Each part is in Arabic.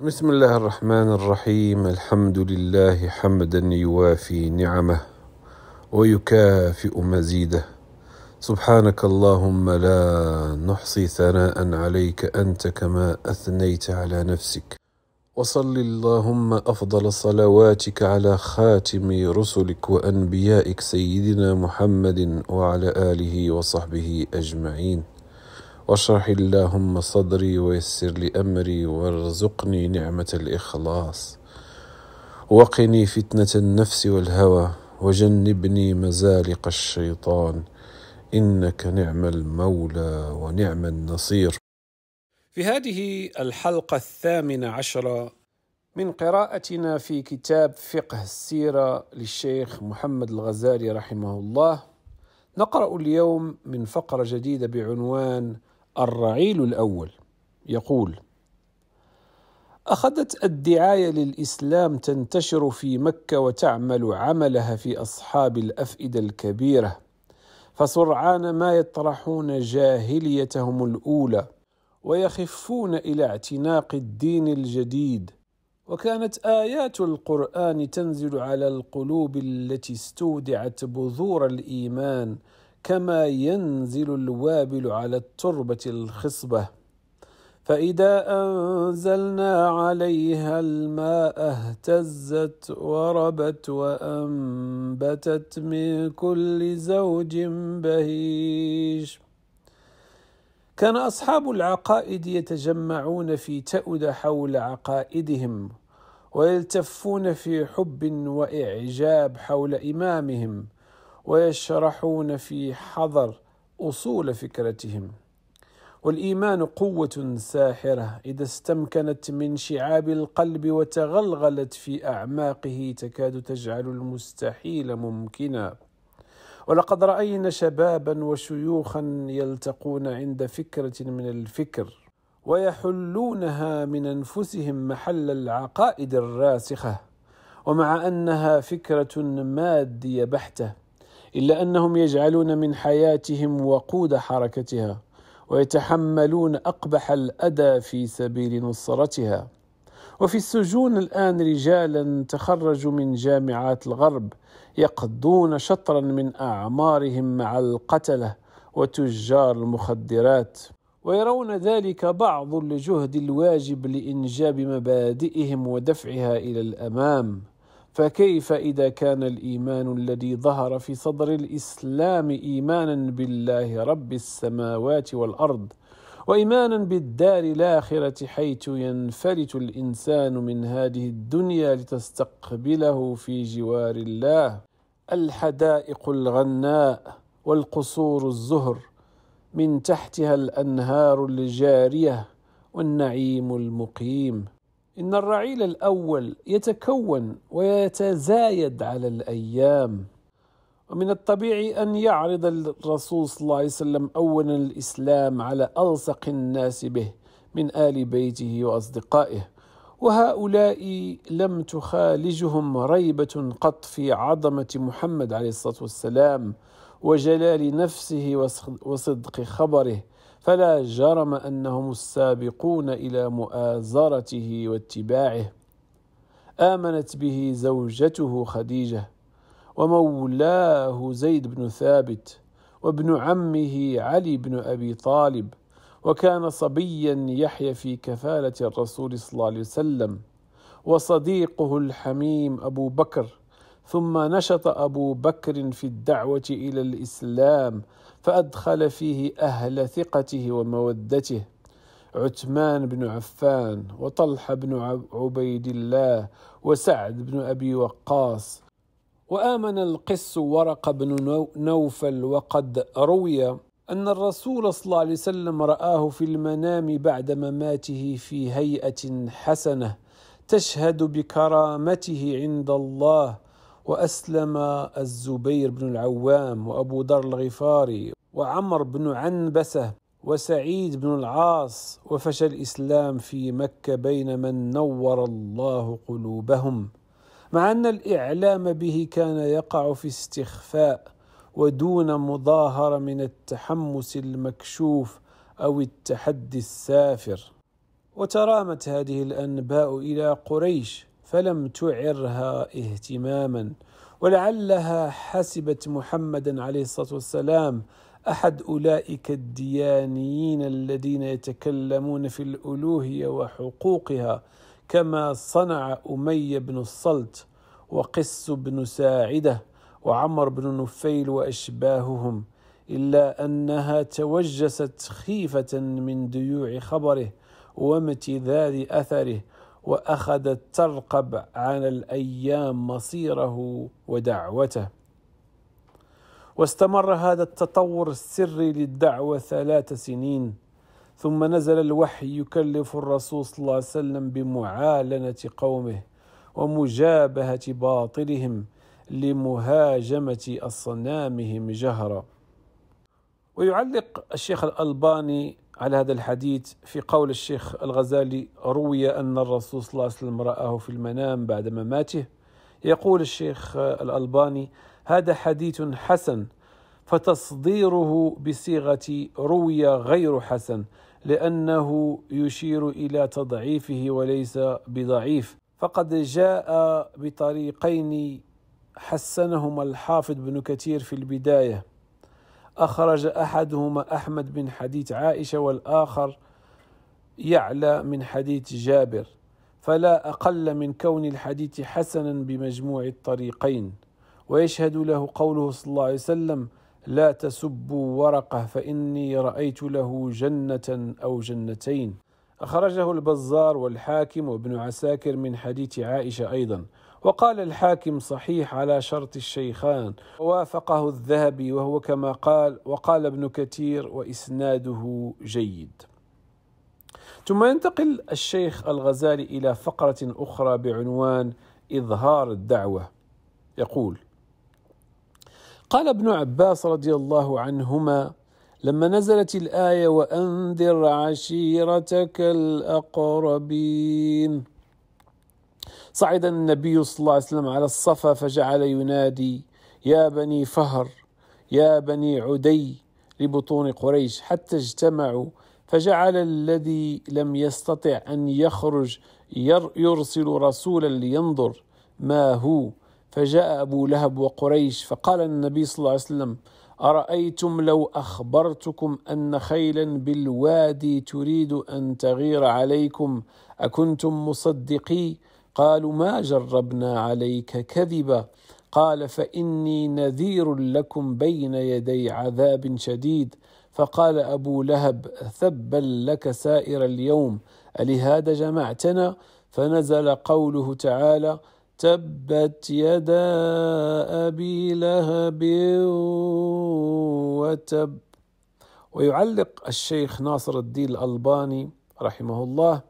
بسم الله الرحمن الرحيم. الحمد لله حمدا يوافي نعمه ويكافئ مزيده. سبحانك اللهم لا نحصي ثناء عليك أنت كما أثنيت على نفسك. وصل اللهم أفضل صلواتك على خاتم رسلك وأنبيائك سيدنا محمد وعلى آله وصحبه أجمعين. واشرح اللهم صدري ويسر لي أمري وارزقني نعمة الإخلاص. وقني فتنة النفس والهوى وجنبني مزالق الشيطان. إنك نعم المولى ونعم النصير. في هذه الحلقة الثامنة عشرة من قراءتنا في كتاب فقه السيرة للشيخ محمد الغزالي رحمه الله نقرأ اليوم من فقرة جديدة بعنوان الرعيل الأول. يقول أخذت الدعاية للإسلام تنتشر في مكة وتعمل عملها في أصحاب الأفئدة الكبيرة فسرعان ما يطرحون جاهليتهم الأولى ويخفون إلى اعتناق الدين الجديد. وكانت آيات القرآن تنزل على القلوب التي استودعت بذور الإيمان كما ينزل الوابل على التربة الخصبة. فإذا أنزلنا عليها الماء اهتزت وربت وأنبتت من كل زوج بهيج. كان أصحاب العقائد يتجمعون في تأودة حول عقائدهم ويلتفون في حب وإعجاب حول إمامهم. ويشرحون في حذر أصول فكرتهم. والإيمان قوة ساحرة إذا استمكنت من شعاب القلب وتغلغلت في أعماقه تكاد تجعل المستحيل ممكنا. ولقد رأينا شبابا وشيوخا يلتقون عند فكرة من الفكر ويحلونها من أنفسهم محل العقائد الراسخة ومع أنها فكرة مادية بحتة إلا أنهم يجعلون من حياتهم وقود حركتها ويتحملون أقبح الأذى في سبيل نصرتها. وفي السجون الآن رجالا تخرجوا من جامعات الغرب يقضون شطرا من أعمارهم مع القتلة وتجار المخدرات. ويرون ذلك بعض لجهد الواجب لإنجاب مبادئهم ودفعها إلى الأمام. فكيف إذا كان الإيمان الذي ظهر في صدر الإسلام إيمانا بالله رب السماوات والأرض وإيمانا بالدار الآخرة حيث ينفلت الإنسان من هذه الدنيا لتستقبله في جوار الله؟ الحدائق الغناء والقصور الزهر من تحتها الأنهار الجارية والنعيم المقيم. إن الرعيل الأول يتكون ويتزايد على الأيام. ومن الطبيعي أن يعرض الرسول صلى الله عليه وسلم أولا الإسلام على ألصق الناس به من آل بيته وأصدقائه. وهؤلاء لم تخالجهم ريبة قط في عظمة محمد عليه الصلاة والسلام وجلال نفسه وصدق خبره. فلا جرم أنهم السابقون إلى مؤازرته واتباعه. آمنت به زوجته خديجة ومولاه زيد بن ثابت وابن عمه علي بن أبي طالب وكان صبيا يحيى في كفالة الرسول صلى الله عليه وسلم وصديقه الحميم أبو بكر ثم نشط أبو بكر في الدعوة إلى الإسلام فأدخل فيه أهل ثقته ومودته. عثمان بن عفان وطلحه بن عبيد الله وسعد بن أبي وقاص. وآمن القس ورق بن نوفل وقد روي أن الرسول صلى الله عليه وسلم رآه في المنام بعد مماته في هيئة حسنة تشهد بكرامته عند الله. وأسلم الزبير بن العوام وأبو ذر الغفاري وعمر بن عنبسة وسعيد بن العاص وفشى الإسلام في مكة بين من نور الله قلوبهم مع أن الإعلام به كان يقع في استخفاء ودون مظاهرة من التحمس المكشوف أو التحدي السافر. وترامت هذه الأنباء إلى قريش فلم تعرها اهتماما ولعلها حسبت محمدا عليه الصلاة والسلام أحد أولئك الديانيين الذين يتكلمون في الألوهية وحقوقها كما صنع أمية بن الصلت وقس بن ساعدة وعمر بن نفيل وأشباههم إلا أنها توجست خيفة من ديوع خبره وامتداد أثره وأخذت ترقب على الأيام مصيره ودعوته. واستمر هذا التطور السري للدعوة ثلاث سنين ثم نزل الوحي يكلف الرسول صلى الله عليه وسلم بمعالنة قومه ومجابهة باطلهم لمهاجمة أصنامهم جهرا. ويعلق الشيخ الألباني على هذا الحديث في قول الشيخ الغزالي روي أن الرسول صلى الله عليه وسلم رآه في المنام بعد مماته. يقول الشيخ الألباني هذا حديث حسن فتصديره بصيغة روي غير حسن لأنه يشير إلى تضعيفه وليس بضعيف. فقد جاء بطريقين حسنهما الحافظ بن كثير في البداية. أخرج أحدهما أحمد من حديث عائشة والآخر يعلى من حديث جابر فلا أقل من كون الحديث حسنا بمجموع الطريقين. ويشهد له قوله صلى الله عليه وسلم لا تسبوا ورقة فإني رأيت له جنة أو جنتين أخرجه البزار والحاكم وابن عساكر من حديث عائشة أيضا. وقال الحاكم صحيح على شرط الشيخان ووافقه الذهبي وهو كما قال وقال ابن كثير وإسناده جيد. ثم ينتقل الشيخ الغزالي إلى فقرة أخرى بعنوان إظهار الدعوة. يقول قال ابن عباس رضي الله عنهما لما نزلت الآية وأنذر عشيرتك الأقربين صعد النبي صلى الله عليه وسلم على الصفا فجعل ينادي يا بني فهر يا بني عدي لبطون قريش حتى اجتمعوا. فجعل الذي لم يستطع أن يخرج يرسل رسولا لينظر ما هو. فجاء أبو لهب وقريش فقال النبي صلى الله عليه وسلم أرأيتم لو أخبرتكم أن خيلا بالوادي تريد أن تغير عليكم أكنتم مصدقي؟ قالوا ما جربنا عليك كذبا. قال فإني نذير لكم بين يدي عذاب شديد. فقال أبو لهب ثبا لك سائر اليوم ألهذا جمعتنا؟ فنزل قوله تعالى تبت يدا أبي لهب وتب. ويعلق الشيخ ناصر الدين الألباني رحمه الله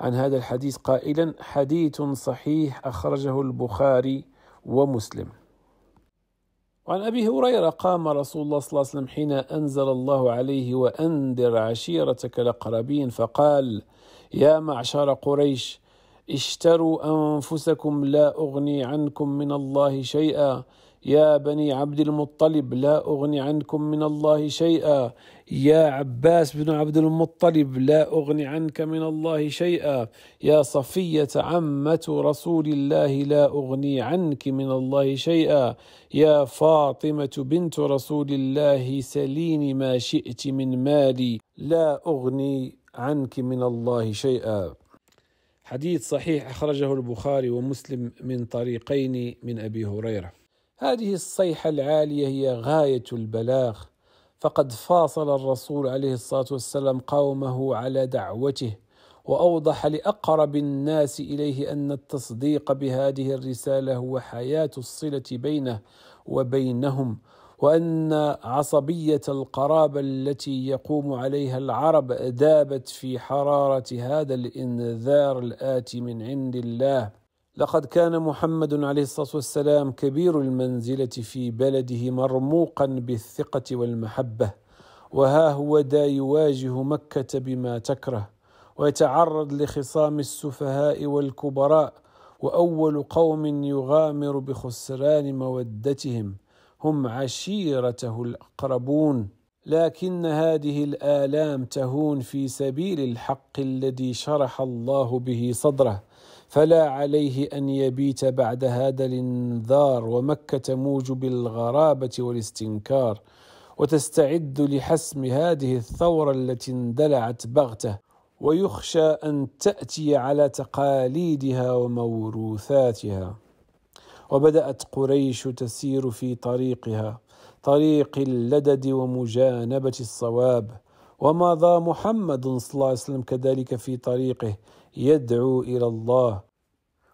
عن هذا الحديث قائلا حديث صحيح أخرجه البخاري ومسلم. وعن أبي هريرة قام رسول الله صلى الله عليه وسلم حين أنزل الله عليه وأنذر عشيرتك الأقربين فقال يا معشر قريش اشتروا أنفسكم لا أغني عنكم من الله شيئا يا بني عبد المطلب لا أغني عنكم من الله شيئا. يا عباس بن عبد المطلب لا أغني عنك من الله شيئا. يا صفية عمة رسول الله لا أغني عنك من الله شيئا. يا فاطمة بنت رسول الله سليني ما شئت من مالي لا أغني عنك من الله شيئا. حديث صحيح أخرجه البخاري ومسلم من طريقين من أبي هريرة. هذه الصيحة العالية هي غاية البلاغ. فقد فاصل الرسول عليه الصلاة والسلام قومه على دعوته وأوضح لأقرب الناس إليه أن التصديق بهذه الرسالة هو حياة الصلة بينه وبينهم وأن عصبية القرابة التي يقوم عليها العرب دابت في حرارة هذا الإنذار الآتي من عند الله. لقد كان محمد عليه الصلاة والسلام كبير المنزلة في بلده مرموقا بالثقة والمحبة وها هو دا يواجه مكة بما تكره ويتعرض لخصام السفهاء والكبراء وأول قوم يغامر بخسران مودتهم هم عشيرته الأقربون. لكن هذه الآلام تهون في سبيل الحق الذي شرح الله به صدره فلا عليه أن يبيت بعد هذا الانذار ومكة موجب الغرابة والاستنكار وتستعد لحسم هذه الثورة التي اندلعت بغتة ويخشى أن تأتي على تقاليدها وموروثاتها. وبدأت قريش تسير في طريقها طريق اللدد ومجانبة الصواب. ومضى محمد صلى الله عليه وسلم كذلك في طريقه يدعو إلى الله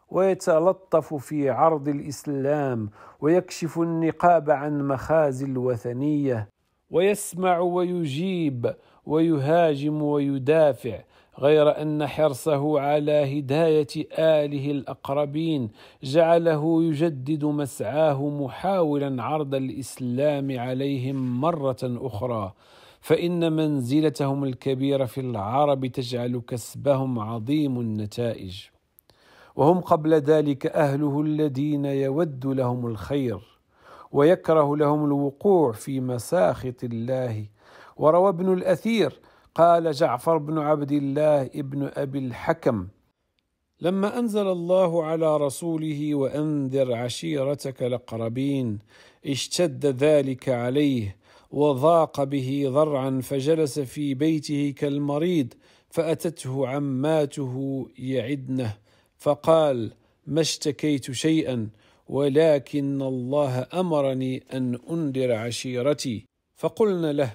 ويتلطف في عرض الإسلام ويكشف النقاب عن مخازي الوثنية ويسمع ويجيب ويهاجم ويدافع غير أن حرصه على هداية آله الأقربين جعله يجدد مسعاه محاولا عرض الإسلام عليهم مرة أخرى. فإن منزلتهم الكبيرة في العرب تجعل كسبهم عظيم النتائج. وهم قبل ذلك أهله الذين يود لهم الخير ويكره لهم الوقوع في مساخط الله. وروى ابن الأثير قال جعفر بن عبد الله ابن أبي الحكم لما أنزل الله على رسوله وأنذر عشيرتك الأقربين اشتد ذلك عليه وضاق به ضرعا فجلس في بيته كالمريض فأتته عماته يعدنه فقال ما اشتكيت شيئا ولكن الله أمرني أن أنذر عشيرتي. فقلنا له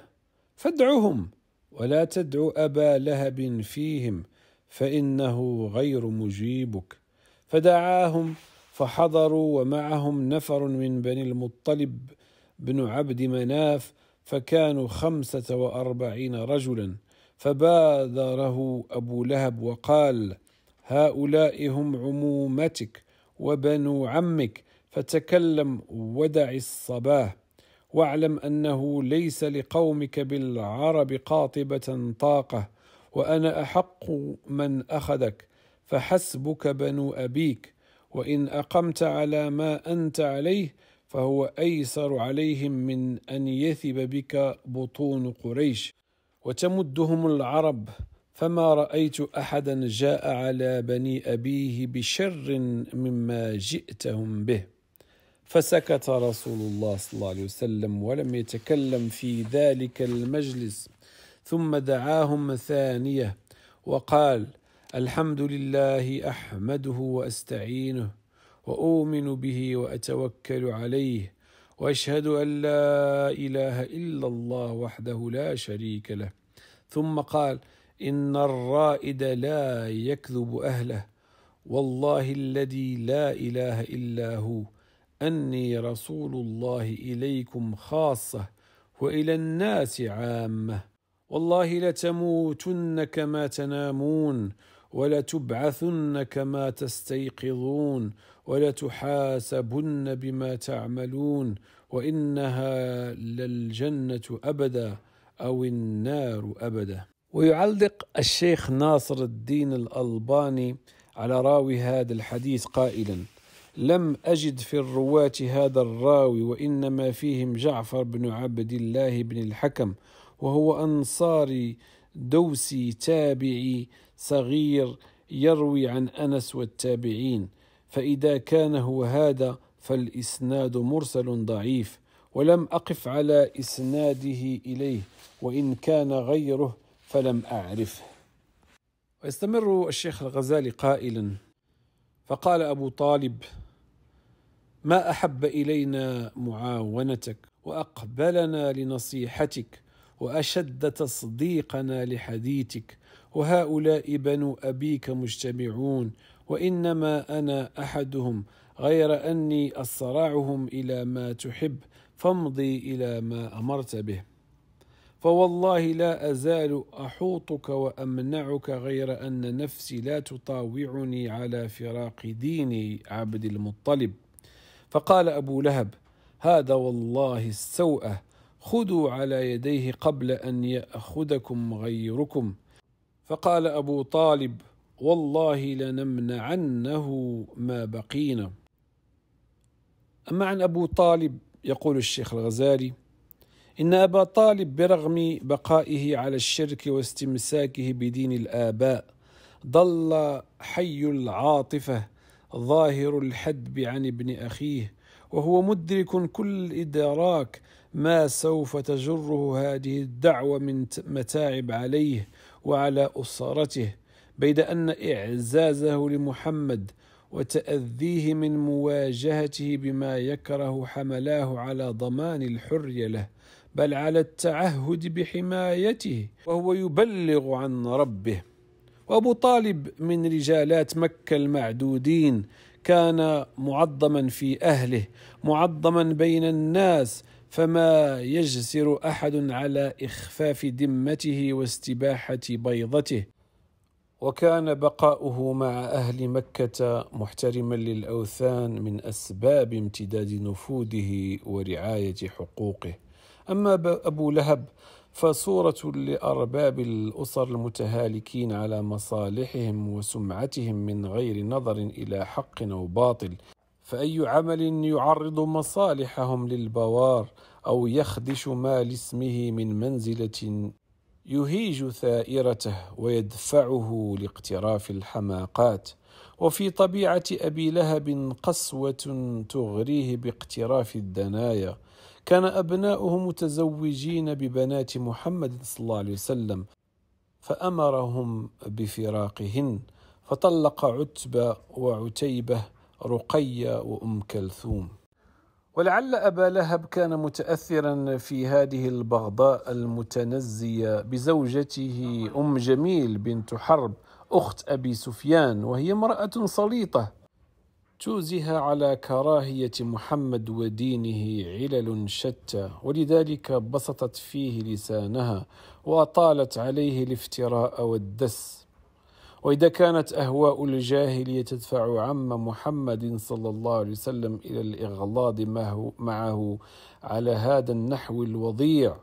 فادعهم ولا تدع أبا لهب فيهم فإنه غير مجيبك. فدعاهم فحضروا ومعهم نفر من بني المطلب بن عبد مناف فكانوا خمسة وأربعين رجلا فبادره أبو لهب وقال هؤلاء هم عمومتك وبنو عمك فتكلم ودع الصباه واعلم أنه ليس لقومك بالعرب قاطبة طاقة وأنا أحق من أخذك فحسبك بنو أبيك وإن أقمت على ما أنت عليه فهو أيسر عليهم من أن يثب بك بطون قريش. وتمدهم العرب فما رأيت أحدا جاء على بني أبيه بشر مما جئتهم به. فسكت رسول الله صلى الله عليه وسلم ولم يتكلم في ذلك المجلس. ثم دعاهم ثانية وقال الحمد لله أحمده وأستعينه. وأؤمن به وأتوكل عليه وأشهد أن لا إله إلا الله وحده لا شريك له. ثم قال إن الرائد لا يكذب أهله والله الذي لا إله إلا هو أني رسول الله إليكم خاصة وإلى الناس عامة. والله لتموتن كما تنامون ولتبعثن كما تستيقظون ولتحاسبن بما تعملون وإنها للجنة أبدا أو النار أبدا. ويعلق الشيخ ناصر الدين الألباني على راوي هذا الحديث قائلا لم أجد في الرواة هذا الراوي وإنما فيهم جعفر بن عبد الله بن الحكم وهو أنصاري دوسي تابعي صغير يروي عن أنس والتابعين فإذا كان هو هذا فالإسناد مرسل ضعيف ولم أقف على إسناده إليه وإن كان غيره فلم أعرفه. ويستمر الشيخ الغزالي قائلا فقال أبو طالب ما أحب إلينا معاونتك وأقبلنا لنصيحتك وأشد تصديقنا لحديثك. وهؤلاء بنو أبيك مجتمعون وإنما أنا أحدهم غير أني أصرعهم إلى ما تحب فامضي إلى ما أمرت به. فوالله لا أزال أحوطك وأمنعك غير أن نفسي لا تطاوعني على فراق دين عبد المطلب. فقال أبو لهب هذا والله السوءة خذوا على يديه قبل أن يأخذكم غيركم. فقال أبو طالب والله لنمنعنه ما بقينا. أما عن أبو طالب يقول الشيخ الغزالي إن أبا طالب برغم بقائه على الشرك واستمساكه بدين الآباء ظل حي العاطفة ظاهر الحدب عن ابن أخيه وهو مدرك كل إدراك ما سوف تجره هذه الدعوة من متاعب عليه وعلى أسرته بيد أن إعزازه لمحمد وتأذيه من مواجهته بما يكره حملاه على ضمان الحرية له بل على التعهد بحمايته وهو يبلغ عن ربه. وأبو طالب من رجالات مكة المعدودين كان معظما في أهله معظما بين الناس فما يجسر أحد على إخفاف ذمته واستباحة بيضته. وكان بقاؤه مع أهل مكة محترما للأوثان من أسباب امتداد نفوذه ورعاية حقوقه. أما أبو لهب فصورة لأرباب الأسر المتهالكين على مصالحهم وسمعتهم من غير نظر إلى حق أو باطل. فأي عمل يعرض مصالحهم للبوار أو يخدش ما لاسمه من منزلة يهيج ثائرته ويدفعه لاقتراف الحماقات. وفي طبيعة أبي لهب قسوة تغريه باقتراف الدنايا. كان أبناؤه متزوجين ببنات محمد صلى الله عليه وسلم فأمرهم بفراقهن فطلق عتبة وعتيبة رقية وأم كلثوم. ولعل أبا لهب كان متأثرا في هذه البغضاء المتنزية بزوجته أم جميل بنت حرب أخت أبي سفيان وهي امرأة سليطة توزها على كراهية محمد ودينه علل شتى ولذلك بسطت فيه لسانها وأطالت عليه الافتراء والدس. وإذا كانت أهواء الجاهلية تدفع عم محمد صلى الله عليه وسلم إلى الإغلاظ معه على هذا النحو الوضيع.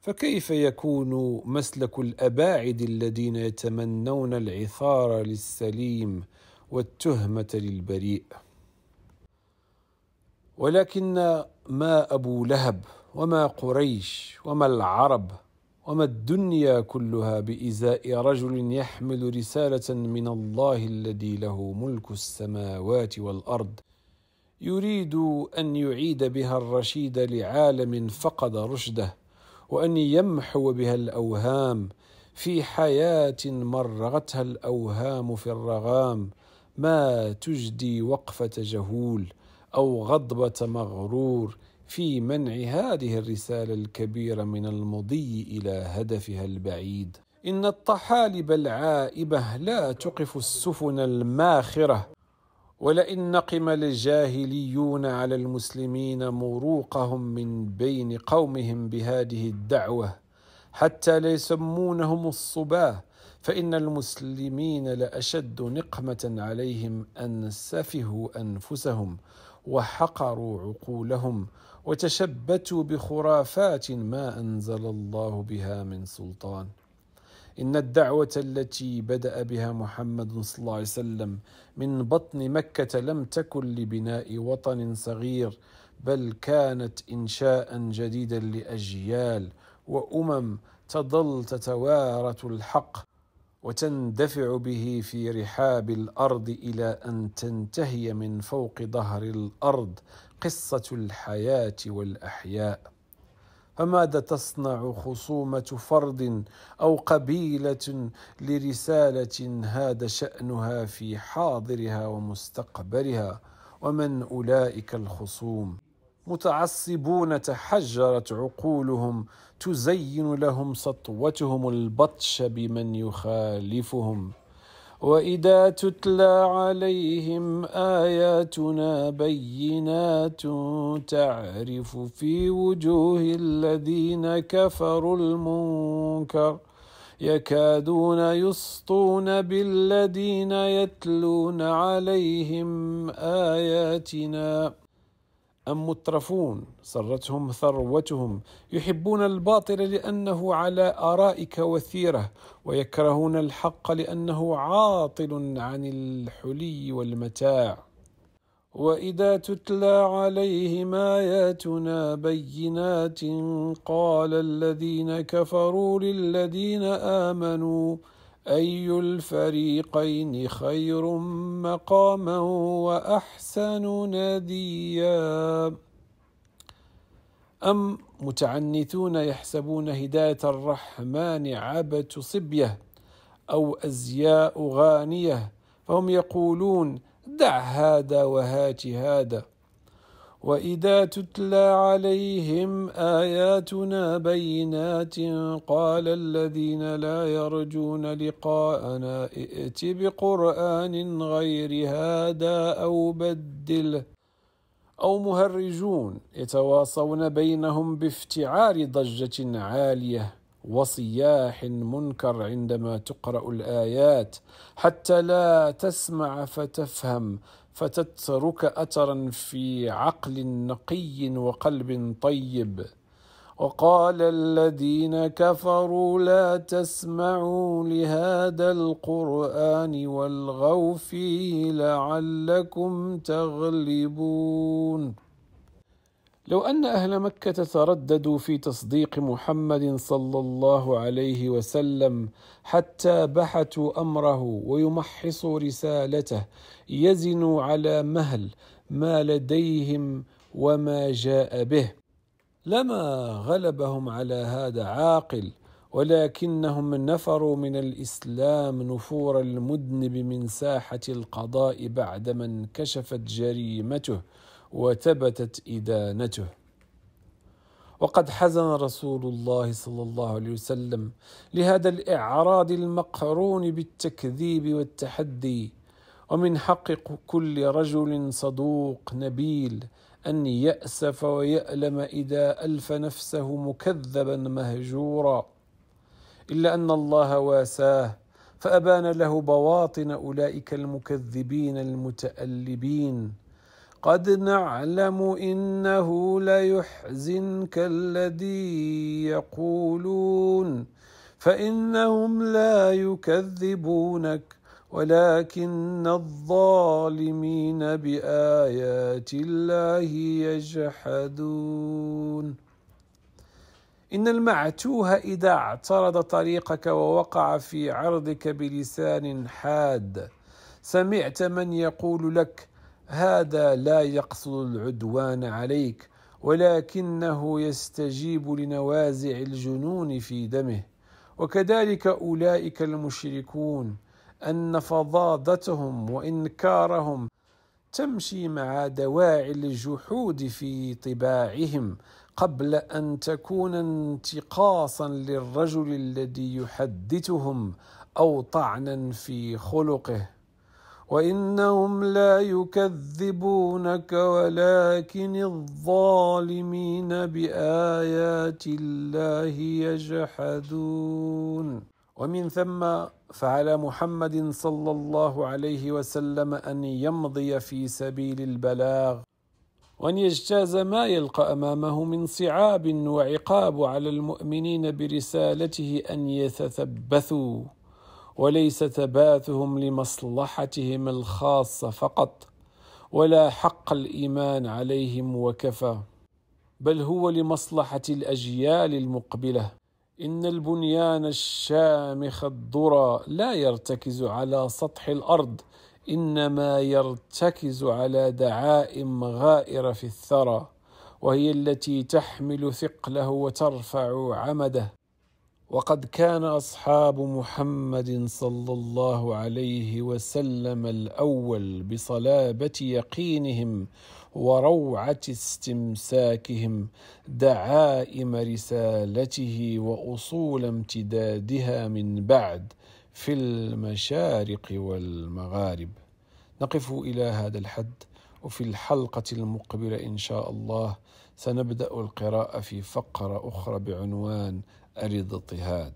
فكيف يكون مسلك الأباعد الذين يتمنون العثار للسليم والتهمة للبريء؟ ولكن ما أبو لهب وما قريش وما العرب وما الدنيا كلها بإزاء رجل يحمل رسالة من الله الذي له ملك السماوات والأرض. يريد أن يعيد بها الرشيد لعالم فقد رشده وأن يمحو بها الأوهام. في حياة مرغتها الأوهام في الرغام. ما تجدي وقفة جهول أو غضبة مغرور. في منع هذه الرسالة الكبيرة من المضي إلى هدفها البعيد. إن الطحالب العائبة لا تقف السفن الماخرة ولئن نقم الجاهليون على المسلمين مروقهم من بين قومهم بهذه الدعوة حتى ليسمونهم الصباه فإن المسلمين لأشد نقمة عليهم أن سفهوا أنفسهم. وحقروا عقولهم وتشبتوا بخرافات ما أنزل الله بها من سلطان. إن الدعوة التي بدأ بها محمد صلى الله عليه وسلم من بطن مكة لم تكن لبناء وطن صغير بل كانت إنشاء جديدا لأجيال وأمم تظل تتوارث الحق وتندفع به في رحاب الأرض إلى أن تنتهي من فوق ظهر الأرض قصة الحياة والأحياء. فماذا تصنع خصومة فرد أو قبيلة لرسالة هذا شأنها في حاضرها ومستقبلها؟ ومن أولئك الخصوم؟ متعصبون تحجرت عقولهم تزين لهم سطوتهم البطش بمن يخالفهم. وإذا تتلى عليهم آياتنا بينات تعرف في وجوه الذين كفروا المنكر يكادون يسطون بالذين يتلون عليهم آياتنا. أم مترفون؟ سرتهم ثروتهم. يحبون الباطل لأنه على آرائك وثيرة ويكرهون الحق لأنه عاطل عن الحلي والمتاع. وإذا تتلى عليهم آياتنا بينات قال الذين كفروا للذين آمنوا أي الفريقين خير مقاما وأحسن نديا أم متعنتون يحسبون هداية الرحمن عبث صبية أو أزياء غانية فهم يقولون دع هذا وهات هذا. واذا تتلى عليهم اياتنا بينات قال الذين لا يرجون لقاءنا ائت بقران غير هذا أو بدله أو مهرجون يتواصون بينهم بافتعال ضجه عاليه وصياح منكر عندما تقرا الايات حتى لا تسمع فتفهم فتترك أثرا في عقل نقي وقلب طيب. وقال الذين كفروا لا تسمعوا لهذا القرآن والغوا فيه لعلكم تغلبون. لو أن أهل مكة ترددوا في تصديق محمد صلى الله عليه وسلم حتى بحثوا أمره ويمحصوا رسالته يزنوا على مهل ما لديهم وما جاء به. لما غلبهم على هذا عاقل ولكنهم نفروا من الإسلام نفور المذنب من ساحة القضاء بعدما انكشفت جريمته. وثبتت إدانته. وقد حزن رسول الله صلى الله عليه وسلم لهذا الإعراض المقرون بالتكذيب والتحدي ومن حق كل رجل صدوق نبيل أن يأسف ويألم إذا ألف نفسه مكذبا مهجورا. إلا أن الله واساه فأبان له بواطن أولئك المكذبين المتألبين. قد نعلم انه ليحزنك الذي يقولون فانهم لا يكذبونك ولكن الظالمين بايات الله يجحدون ان المعتوه اذا اعترض طريقك ووقع في عرضك بلسان حاد سمعت من يقول لك هذا لا يقصد العدوان عليك ولكنه يستجيب لنوازع الجنون في دمه. وكذلك أولئك المشركون أن فظاظتهم وإنكارهم تمشي مع دواعي الجحود في طباعهم قبل أن تكون انتقاصا للرجل الذي يحدثهم أو طعنا في خلقه. وإنهم لا يكذبونك ولكن الظالمين بآيات الله يجحدون. ومن ثم فعلى محمد صلى الله عليه وسلم أن يمضي في سبيل البلاغ وأن يجتاز ما يلقى أمامه من صعاب وعقاب على المؤمنين برسالته أن يتثبثوا. وليس تباثهم لمصلحتهم الخاصة فقط ولا حق الإيمان عليهم وكفى بل هو لمصلحة الأجيال المقبلة. إن البنيان الشامخ الذرى لا يرتكز على سطح الأرض إنما يرتكز على دعائم غائره في الثرى وهي التي تحمل ثقله وترفع عمده. وقد كان أصحاب محمد صلى الله عليه وسلم الأول بصلابة يقينهم وروعة استمساكهم دعائم رسالته وأصول امتدادها من بعد في المشارق والمغارب. نقف إلى هذا الحد وفي الحلقة المقبلة إن شاء الله سنبدأ القراءة في فقرة أخرى بعنوان أرض اضطهاد.